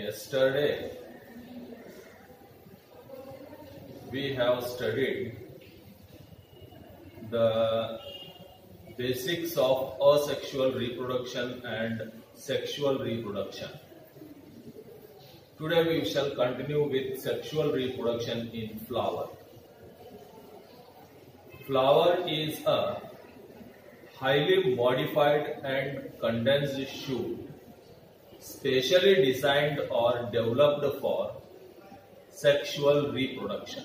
Yesterday, we have studied the basics of asexual reproduction and sexual reproduction. Today we shall continue with sexual reproduction in flower. Flower is a highly modified and condensed shoot specially designed or developed for sexual reproduction.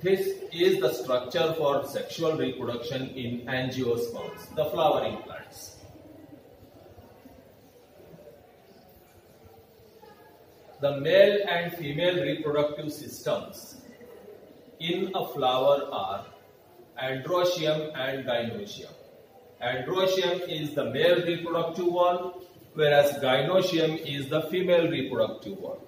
This is the structure for sexual reproduction in angiosperms, the flowering plants. The male and female reproductive systems in a flower are androecium and gynoecium. Androecium is the male reproductive one, whereas gynoecium is the female reproductive one.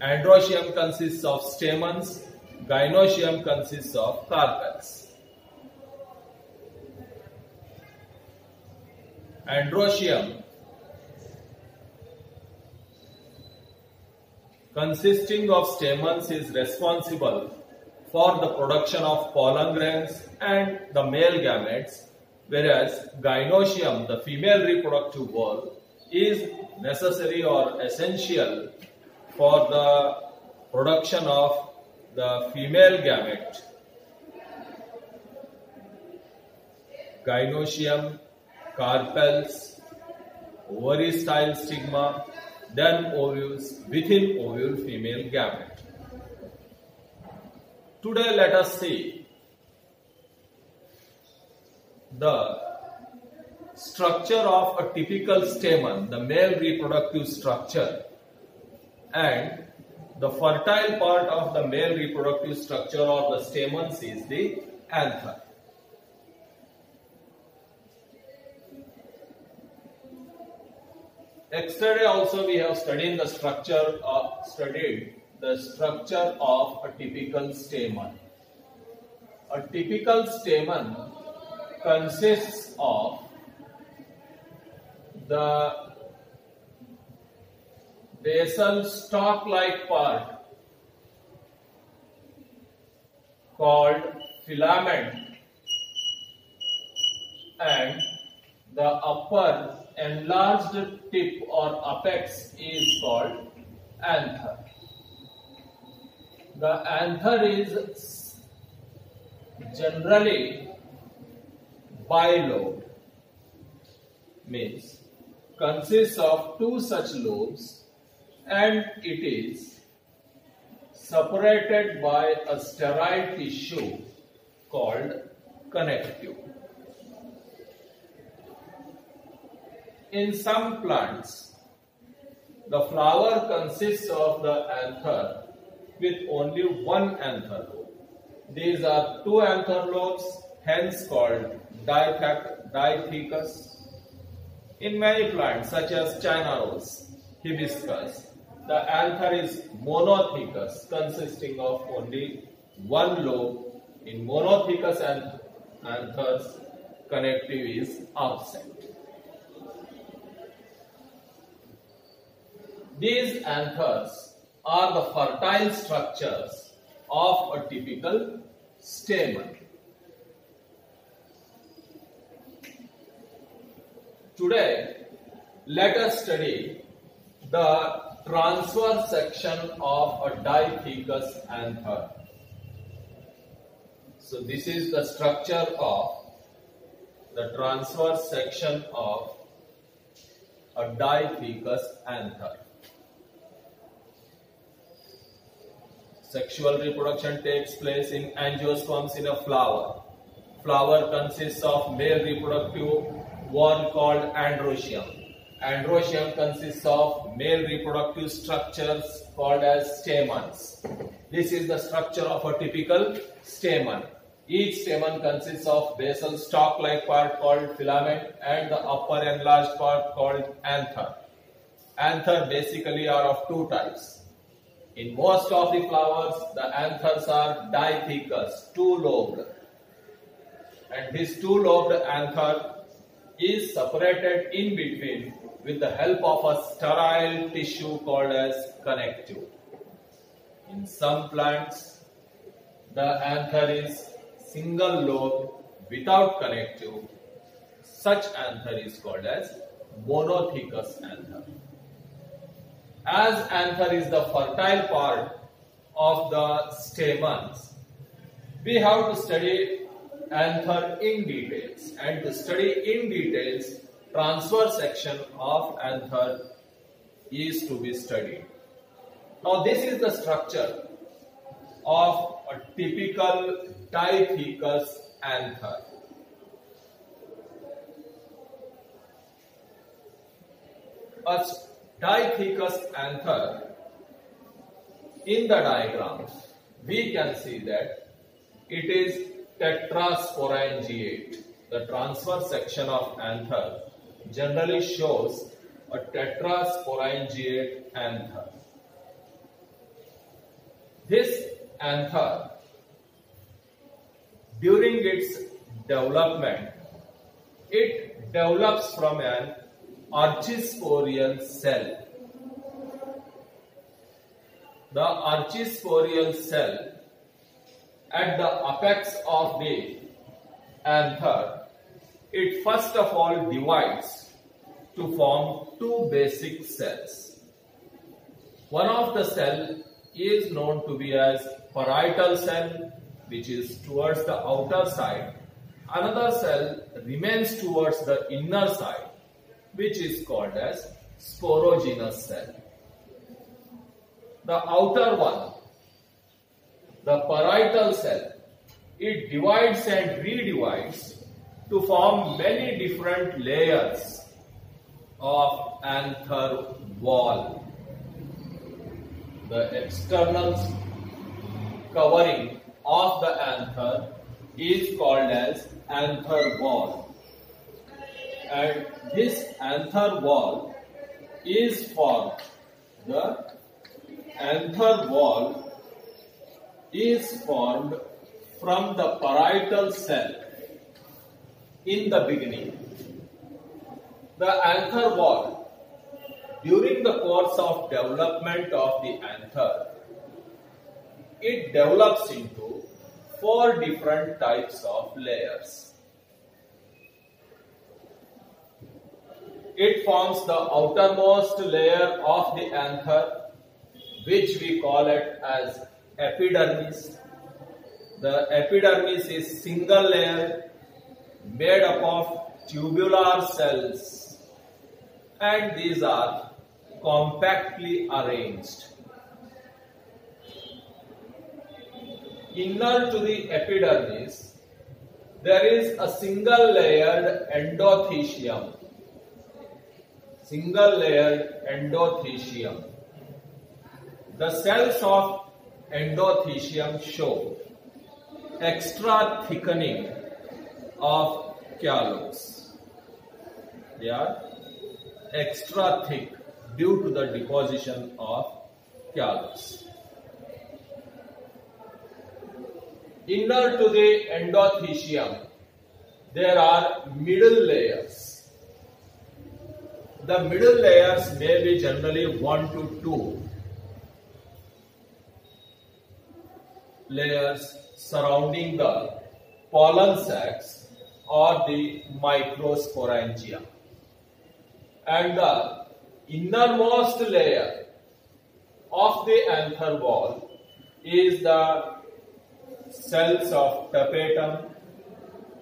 Androecium consists of stamens, gynoecium consists of carpels. Androecium consisting of stamens is responsible for the production of pollen grains and the male gametes whereas gynoecium, the female reproductive wall, is necessary or essential for the production of the female gamete. Gynoecium, carpels, ovary style stigma, then ovules, within ovule female gamete. Today let us see the structure of a typical stamen, the male reproductive structure, and the fertile part of the male reproductive structure or the stamens is the anther. Yesterday also we have studied the structure of studied the structure of a typical stamen. A typical stamen consists of the basal stalk-like part called filament and the upper enlarged tip or apex is called anther. The anther is generally bilobed means consists of two such lobes and it is separated by a sterile tissue called connective. In some plants, the flower consists of the anther with only one anther lobe. These are two anther lobes, hence called dithecous. In many plants such as China rose, hibiscus, the anther is monothecous consisting of only one lobe. In monothecous anthers, connective is absent. These anthers are the fertile structures of a typical stamen. Today, let us study the transverse section of a dithecous anther. So, this is the structure of the transverse section of a dithecous anther. Sexual reproduction takes place in angiosperms in a flower. Flower consists of male reproductive one called androecium. Androecium consists of male reproductive structures called as stamens. This is the structure of a typical stamen. Each stamen consists of basal stalk-like part called filament and the upper enlarged part called anther. Anther basically are of two types. In most of the flowers, the anthers are dithecous, two-lobed. And this two-lobed anther is separated in between with the help of a sterile tissue called as connective. In some plants, the anther is single lobe without connective. Such anther is called as monothecous anther. As anther is the fertile part of the stamens, we have to study anther in details and to study in details transverse section of anther is to be studied. Now this is the structure of a typical dithecous anther. A dithecous anther in the diagram we can see that it is tetrasporangiate. The transverse section of anther generally shows a tetrasporangiate anther. This anther, during its development, it develops from an archisporial cell. The archisporial cell at the apex of the anther, it first of all divides to form two basic cells. One of the cell is known to be as parietal cell which is towards the outer side. Another cell remains towards the inner side which is called as sporogenous cell. The outer one the parietal cell, it divides and redivides to form many different layers of anther wall. The external covering of the anther is called as anther wall. And this anther wall is formed. The anther wall is formed from the parietal cell in the beginning. The anther wall, during the course of development of the anther, it develops into four different types of layers. It forms the outermost layer of the anther, which we call it as epidermis. The epidermis is single layer made up of tubular cells and these are compactly arranged. Inner to the epidermis, there is a single layered endothecium. Single layered endothecium. The cells of endothecium show extra thickening of callus. They are extra thick due to the deposition of callus. Inner to the endothecium, there are middle layers. The middle layers may be generally 1 to 2 layers surrounding the pollen sacs or the microsporangia. And the innermost layer of the anther wall is the cells of tapetum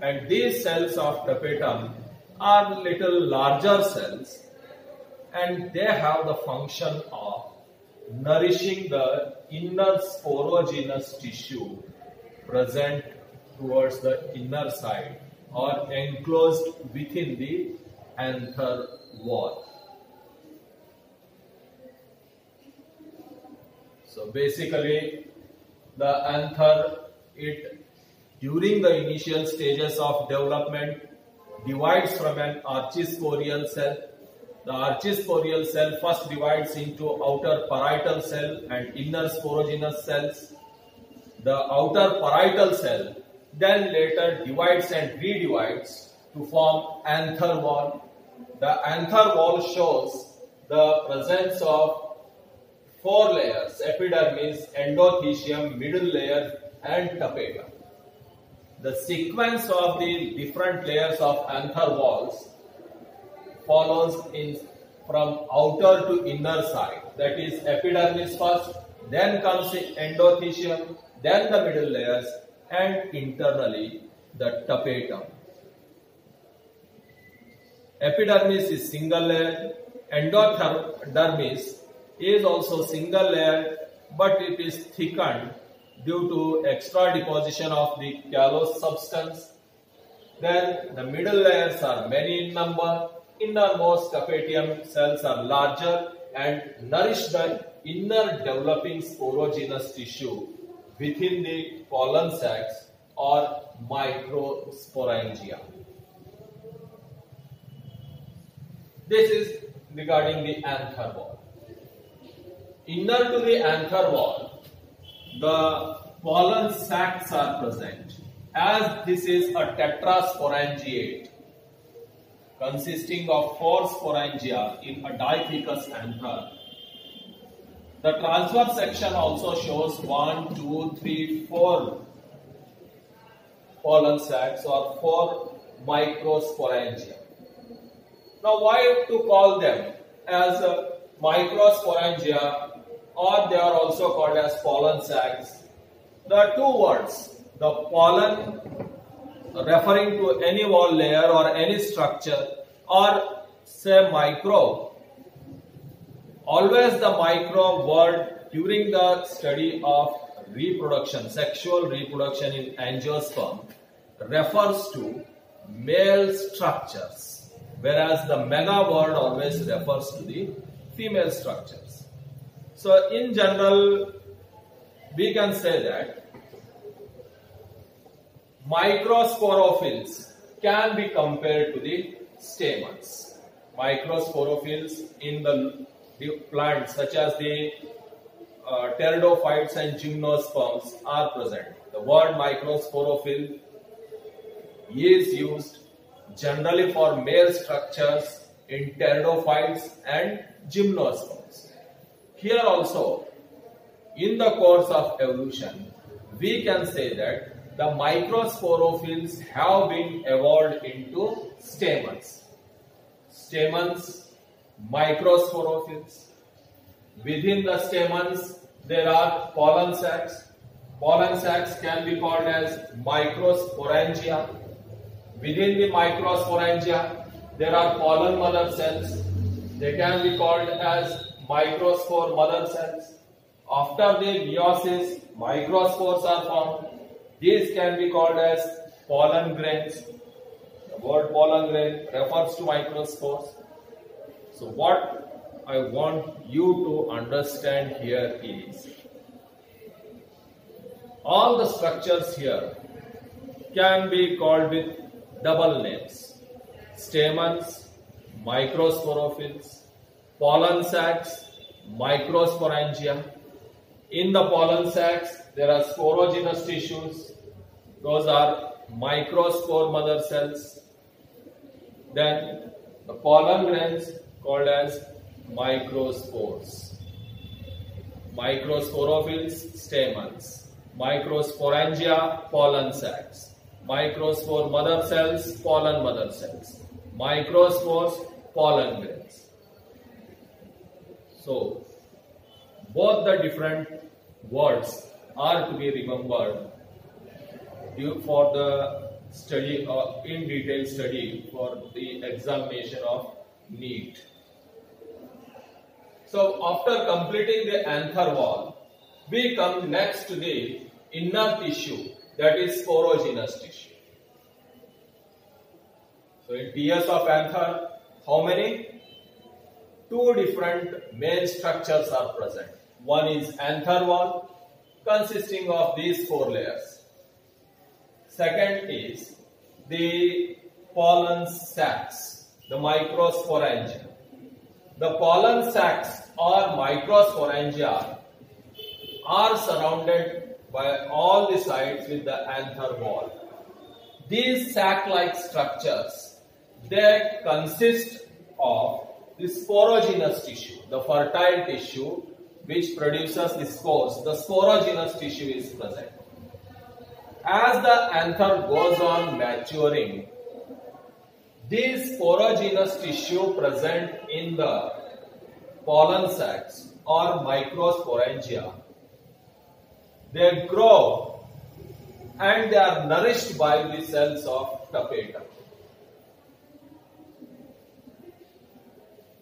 and these cells of tapetum are little larger cells and they have the function of nourishing the inner sporogenous tissue present towards the inner side or enclosed within the anther wall. So basically the anther it during the initial stages of development divides from an archisporial cell the archisporial cell first divides into outer parietal cell and inner sporogenous cells. The outer parietal cell then later divides and redivides to form anther wall The anther wall shows the presence of four layers epidermis, endothecium, middle layer, and tapetum. The sequence of the different layers of anther walls follows in from outer to inner side. That is epidermis first, then comes the endothecium, then the middle layers, and internally the tapetum. Epidermis is single layer, endodermis is also single layer, but it is thickened due to extra deposition of the callous substance. Then the middle layers are many in number. Innermost tapetum cells are larger and nourish the inner developing sporogenous tissue within the pollen sacs or microsporangia. This is regarding the anther wall. Inner to the anther wall, the pollen sacs are present. As this is a tetrasporangiate consisting of four sporangia in a dithecous anther, the transverse section also shows one, two, three, four pollen sacs or four microsporangia. Now, why to call them as microsporangia or they are also called as pollen sacs? The two words. The pollen referring to any wall layer or any structure or say micro always the micro word during the study of reproduction, sexual reproduction in angiosperm refers to male structures, whereas the mega word always refers to the female structures. So in general, we can say that microsporophylls can be compared to the stamens. Microsporophylls in the plants such as the uh, pteridophytes and gymnosperms are present. The word microsporophyll is used generally for male structures in pteridophytes and gymnosperms. Here also, in the course of evolution, we can say that the microsporophylls have been evolved into stamens. Stamens microsporophylls. Within the stamens, there are pollen sacs. Pollen sacs can be called as microsporangia. Within the microsporangia, there are pollen mother cells. They can be called as microspore mother cells. After the meiosis, microspores are formed. These can be called as pollen grains. The word pollen grain refers to microspores. So what I want you to understand here is all the structures here can be called with double names. Stamens, microsporophylls, pollen sacs, microsporangia. In the pollen sacs, there are sporogenous tissues. Those are microspore mother cells. Then the pollen grains called as microspores. Microsporophylls, stamens. Microsporangia, pollen sacs. Microspore mother cells, pollen mother cells. Microspores, pollen grains. So, both the different words are to be remembered for the study uh, in detail study for the examination of NEET. So after completing the anther wall, we come next to the inner tissue that is sporogenous tissue. So in TS of anther, how many? Two different main structures are present. One is anther wall consisting of these four layers. Second is the pollen sacs, the microsporangia. The pollen sacs or microsporangia are surrounded by all the sides with the anther wall. These sac-like structures, they consist of the sporogenous tissue, the fertile tissue which produces the spores. The sporogenous tissue is present. As the anther goes on maturing, this sporogenous tissue present in the pollen sacs or microsporangia, they grow and they are nourished by the cells of tapetum.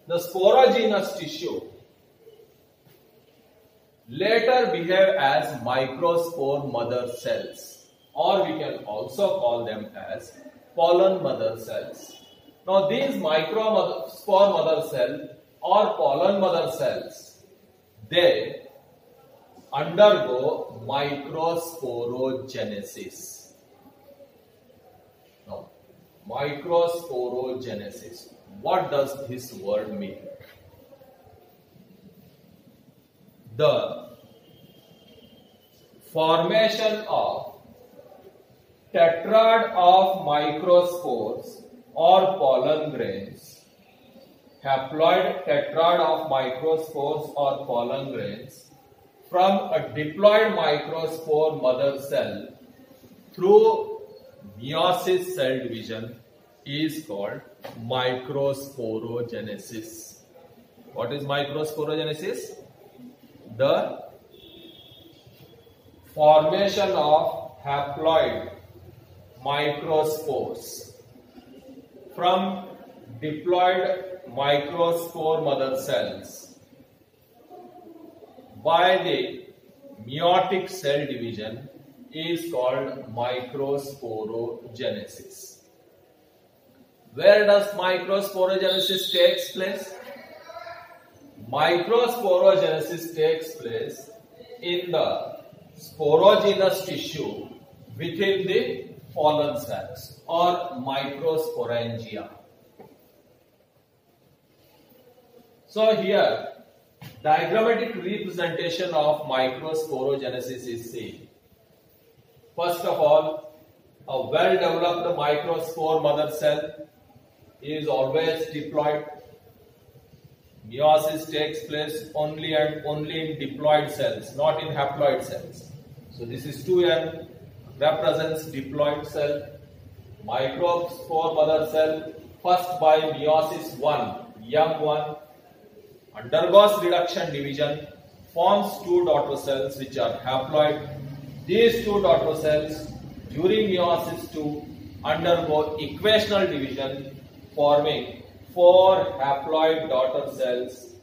The sporogenous tissue later behave as microspore mother cells or we can also call them as pollen mother cells. Now these microspore mother cell or pollen mother cells, they undergo microsporogenesis. Now, microsporogenesis. What does this word mean? The formation of tetrad of microspores or pollen grains, haploid tetrad of microspores or pollen grains from a diploid microspore mother cell through meiosis cell division is called microsporogenesis. What is microsporogenesis? The formation of haploid microspores from diploid microspore mother cells by the meiotic cell division is called microsporogenesis. Where does microsporogenesis takes place? Microsporogenesis takes place in the sporogenous tissue within the pollen sacs or microsporangia. So here diagrammatic representation of microsporogenesis is seen. First of all, a well-developed microspore mother cell is always diploid. Meiosis takes place only and only in diploid cells, not in haploid cells. So this is 2n represents diploid cell. Microspore mother cell first by meiosis 1, young one, undergoes reduction division, forms two daughter cells which are haploid. These two daughter cells during meiosis 2 undergo equational division forming four haploid daughter cells.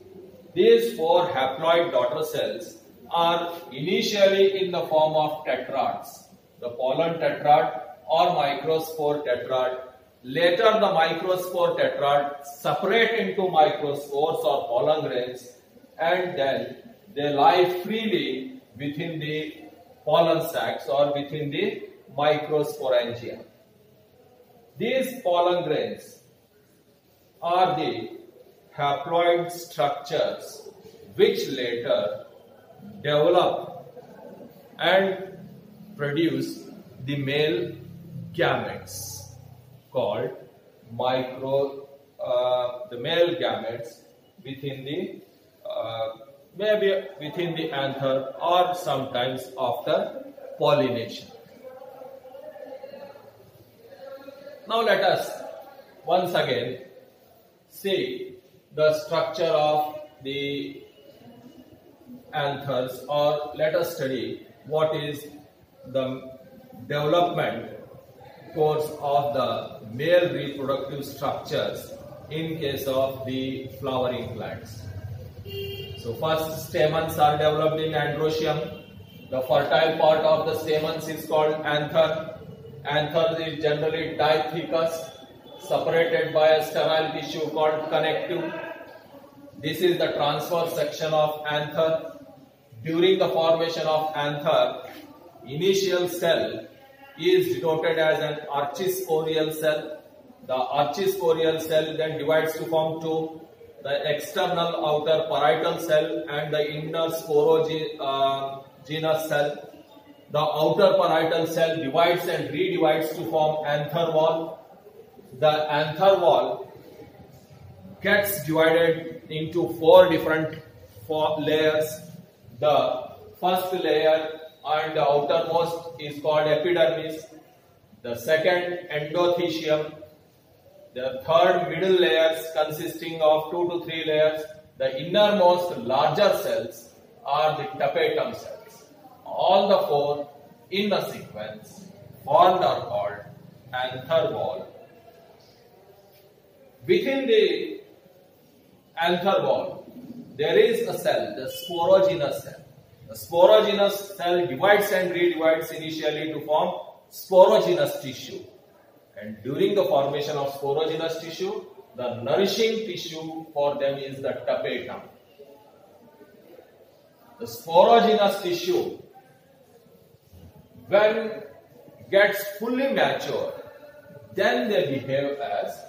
These four haploid daughter cells are initially in the form of tetrads, the pollen tetrad or microspore tetrad. Later the microspore tetrad separate into microspores or pollen grains and then they lie freely within the pollen sacs or within the microsporangia. These pollen grains are the haploid structures which later develop and produce the male gametes called micro uh, the male gametes within the uh, maybe within the anther or sometimes after pollination. Now let us once again see the structure of the anthers or let us study what is the development course of the male reproductive structures in case of the flowering plants. So first stamens are developed in androecium. The fertile part of the stamens is called anther. Anther is generally dithecous separated by a sterile tissue called connective. This is the transverse section of anther. During the formation of anther, initial cell is denoted as an archisporial cell. The archisporial cell then divides to form two, the external outer parietal cell and the inner sporogenous uh, cell. The outer parietal cell divides and redivides to form anther wall. The anther wall gets divided into four different four layers. The first layer and the outermost is called epidermis. The second endothecium. The third middle layers consisting of two to three layers. The innermost larger cells are the tapetum cells. All the four in a sequence formed are called anther wall. Within the anther wall, there is a cell, the sporogenous cell. The sporogenous cell divides and redivides initially to form sporogenous tissue. And during the formation of sporogenous tissue, the nourishing tissue for them is the tapetum. The sporogenous tissue, when gets fully mature, then they behave as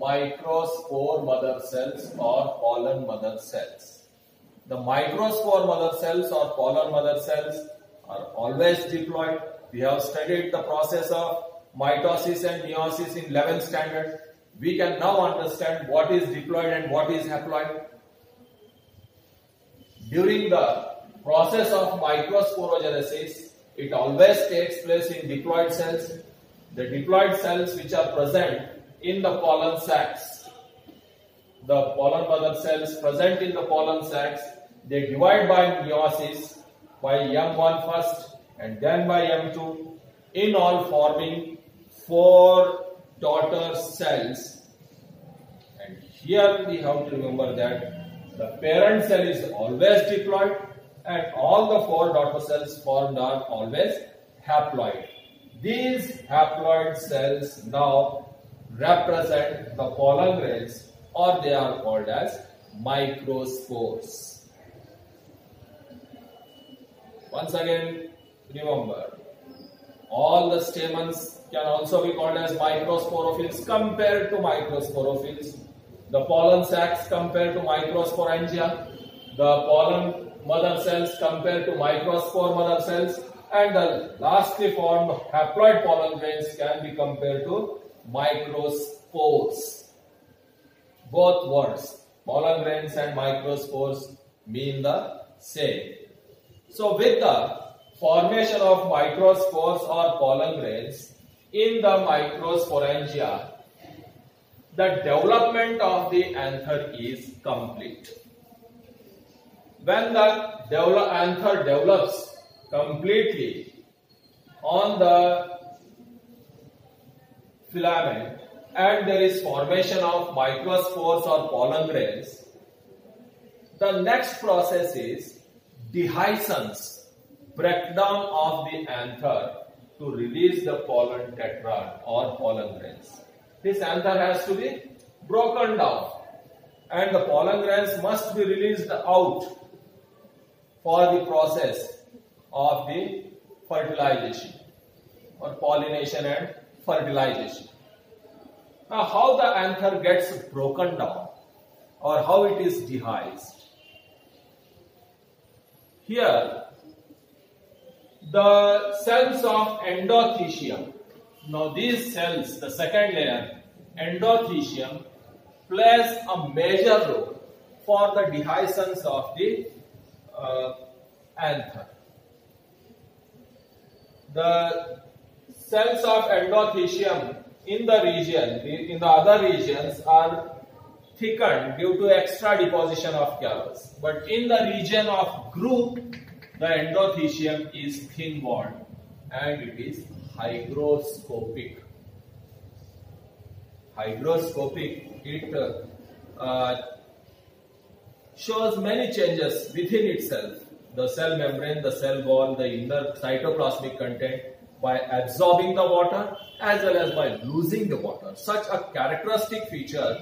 microspore mother cells or pollen mother cells. The microspore mother cells or pollen mother cells are always diploid. We have studied the process of mitosis and meiosis in 11th standard. We can now understand what is diploid and what is haploid. During the process of microsporogenesis, it always takes place in diploid cells. The diploid cells which are present in the pollen sacs. The pollen mother cells present in the pollen sacs, they divide by meiosis by M1 first and then by M2 in all forming four daughter cells. And here we have to remember that the parent cell is always diploid and all the four daughter cells formed are always haploid. These haploid cells now represent the pollen grains or they are called as microspores. Once again, remember, all the stamens can also be called as microsporophylls compared to microsporophylls. The pollen sacs compared to microsporangia. The pollen mother cells compared to microspore mother cells. And the lastly formed haploid pollen grains can be compared to microspores. Both words, pollen grains and microspores mean the same. So with the formation of microspores or pollen grains in the microsporangia, the development of the anther is complete. When the develop, anther develops completely on the filament and there is formation of microspores or pollen grains, the next process is dehiscence, breakdown of the anther to release the pollen tetrad or pollen grains. This anther has to be broken down and the pollen grains must be released out for the process of the fertilization or pollination and fertilization. Now, how the anther gets broken down or how it is dehisced. Here, the cells of endothecium. Now, these cells, the second layer, endothecium, plays a major role for the dehiscence of the uh, anther. The cells of endothecium in the region, in the other regions are thickened due to extra deposition of callus. But in the region of groove, the endothecium is thin walled and it is hygroscopic. Hygroscopic, it uh, shows many changes within itself. The cell membrane, the cell wall, the inner cytoplasmic content, by absorbing the water as well as by losing the water. Such a characteristic feature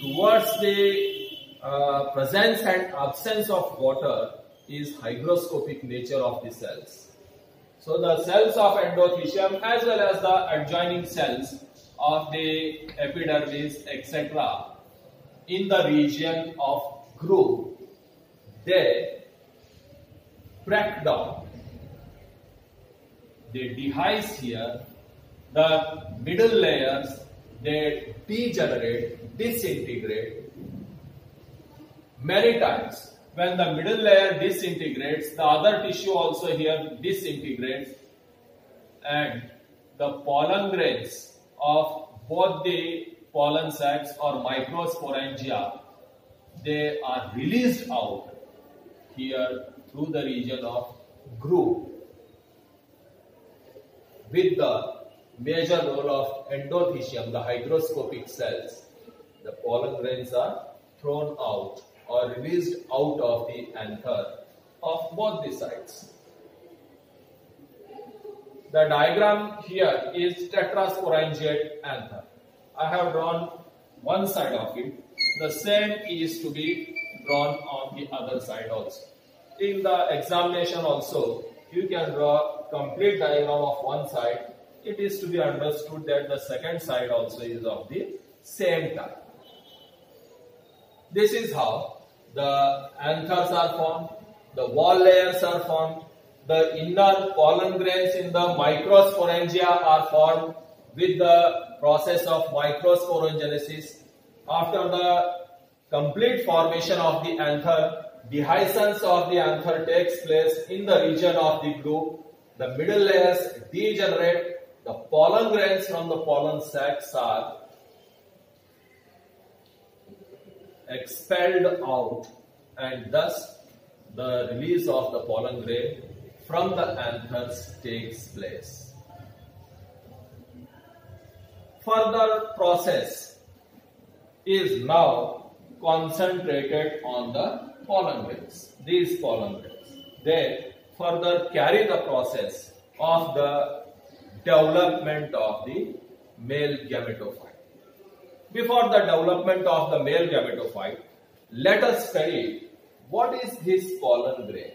towards the uh, presence and absence of water is hygroscopic nature of the cells. So the cells of endothecium as well as the adjoining cells of the epidermis etc. in the region of groove, they break down they dehisce here, the middle layers they degenerate, disintegrate many times. When the middle layer disintegrates, the other tissue also here disintegrates and the pollen grains of both the pollen sacs or microsporangia, they are released out here through the region of groove with the major role of endothecium, the hygroscopic cells. The pollen grains are thrown out or released out of the anther of both the sides. The diagram here is tetrasporangiate anther. I have drawn one side of it. The same is to be drawn on the other side also. In the examination also, you can draw complete diagram of one side. It is to be understood that the second side also is of the same type. This is how the anthers are formed, the wall layers are formed, the inner pollen grains in the microsporangia are formed with the process of microsporogenesis. After the complete formation of the anther, dehiscence of the anther takes place in the region of the groove. The middle layers degenerate. The pollen grains from the pollen sacs are expelled out and thus the release of the pollen grain from the anthers takes place. Further process is now concentrated on the pollen grains, these pollen grains. They further carry the process of the development of the male gametophyte. Before the development of the male gametophyte, let us study what is this pollen grain.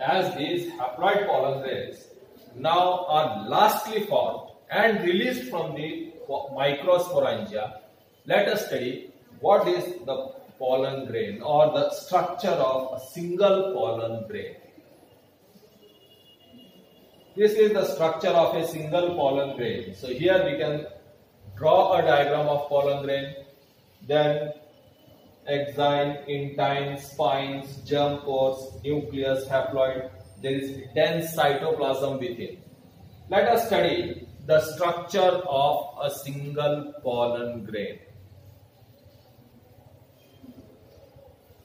As these haploid pollen grains now are lastly formed and released from the microsporangia, let us study what is the pollen grain or the structure of a single pollen grain. This is the structure of a single pollen grain. So here we can draw a diagram of pollen grain, then exine, intine, spines, germ pores, nucleus, haploid. There is dense cytoplasm within. Let us study the structure of a single pollen grain.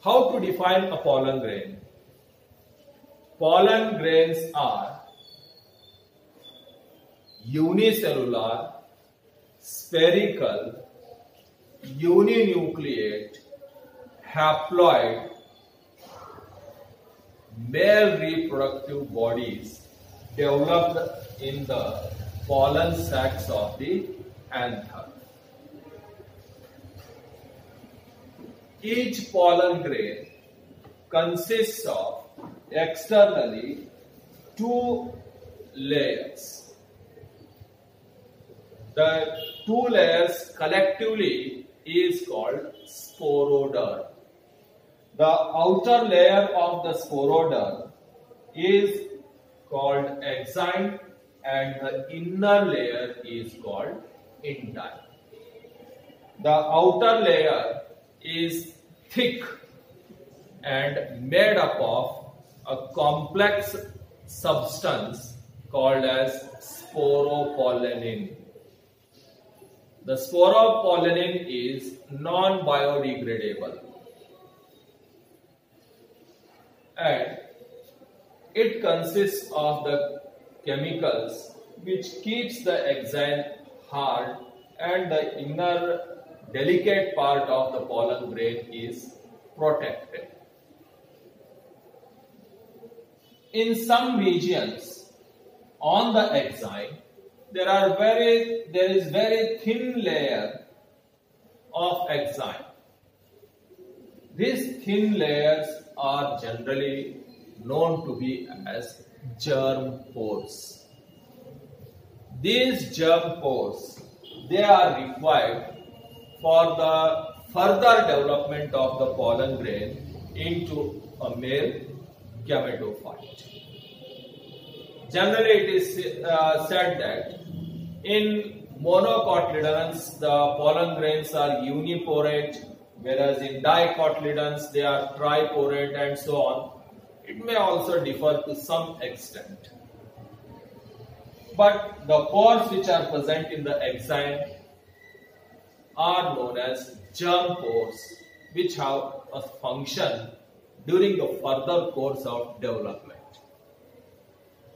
How to define a pollen grain? Pollen grains are unicellular spherical, uninucleate, haploid, male reproductive bodies developed in the pollen sacs of the anther. Each pollen grain consists of externally two layers. The two layers collectively is called sporoderm. The outer layer of the sporoderm is called exine and the inner layer is called intine. The outer layer is thick and made up of a complex substance called as sporopollenin. The sporopollenin is non-biodegradable and it consists of the chemicals which keeps the exine hard and the inner delicate part of the pollen grain is protected. In some regions on the exine, there are very there is very thin layer of exine. These thin layers are generally known to be as germ pores. These germ pores they are required for the further development of the pollen grain into a male gametophyte. Generally, it is uh, said that in monocotyledons, the pollen grains are uniporate whereas in dicotyledons they are triporate and so on. It may also differ to some extent. But the pores which are present in the exine are known as germ pores which have a function during the further course of development.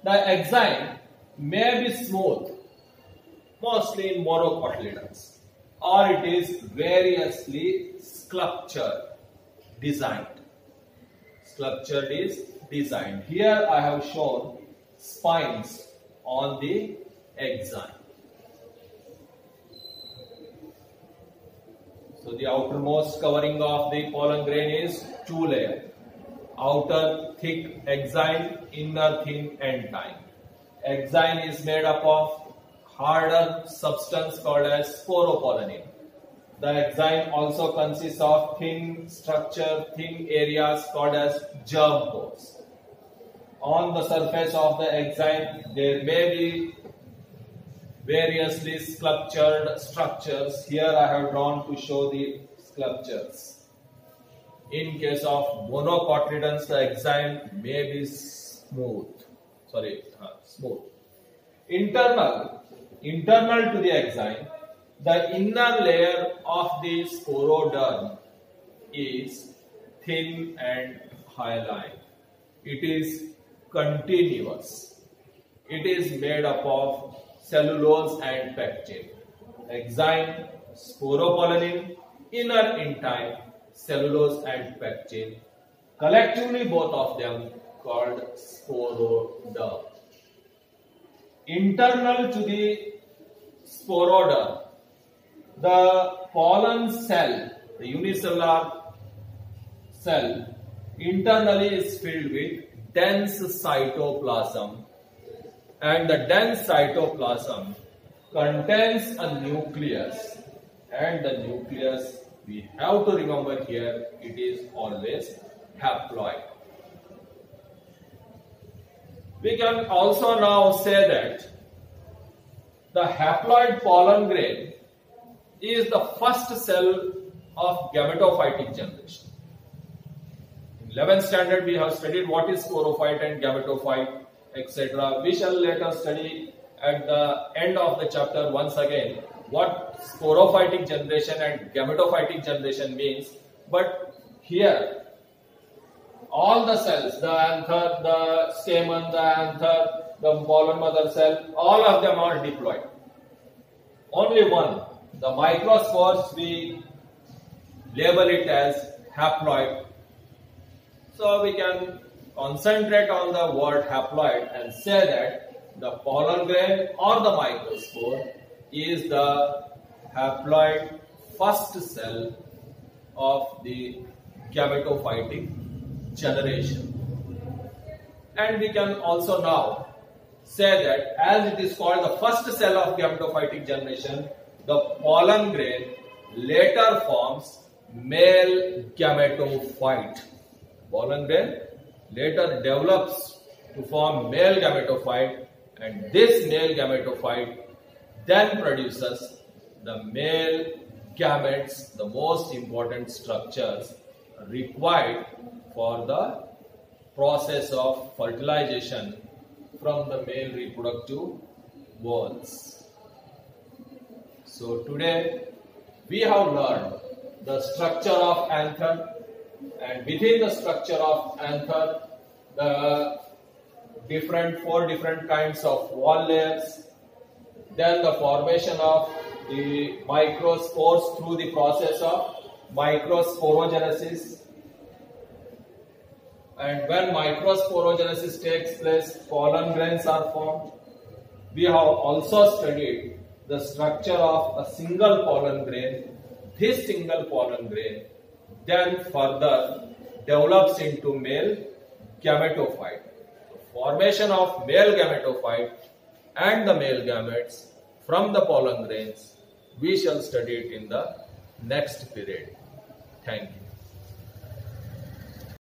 The exine may be smooth, mostly in monocotyledons, or it is variously sculptured, designed. Sculptured is designed. Here I have shown spines on the exine. So the outermost covering of the pollen grain is two layer. Outer thick exine, inner thin intine. Exine is made up of harder substance called as sporopollenin. The exine also consists of thin structure, thin areas called as germ pores. On the surface of the exine, there may be variously sculptured structures. Here I have drawn to show the sculptures. In case of monocotyledons, the exine may be smooth. Sorry, uh, smooth. Internal, internal to the exine, the inner layer of the sporoderm is thin and hyaline. It is continuous. It is made up of cellulose and pectin. Exine, sporopollenin, inner intine, cellulose and pectin. Collectively both of them called sporoderm. Internal to the sporoderm, the pollen cell, the unicellular cell, internally is filled with dense cytoplasm. And the dense cytoplasm contains a nucleus. And the nucleus we have to remember here it is always haploid. We can also now say that the haploid pollen grain is the first cell of gametophytic generation. In 11th standard we have studied what is sporophyte and gametophyte etc. We shall later study at the end of the chapter once again what sporophytic generation and gametophytic generation means. But here, all the cells, the anther, the stamen, the anther, the pollen mother cell, all of them are diploid. Only one, the microspores, we label it as haploid. So we can concentrate on the word haploid and say that the pollen grain or the microspore is the haploid first cell of the gametophytic generation. And we can also now say that as it is called the first cell of gametophytic generation, the pollen grain later forms male gametophyte. Pollen grain later develops to form male gametophyte and this male gametophyte then produces the male gametes, the most important structures required for the process of fertilization from the male reproductive walls. So today we have learned the structure of anther and within the structure of anther the different four different kinds of wall layers then the formation of the microspores through the process of microsporogenesis and when microsporogenesis takes place pollen grains are formed we have also studied the structure of a single pollen grain this single pollen grain then further develops into male gametophyte. Formation of male gametophyte and the male gametes from the pollen grains we shall study it in the next period. Thank you.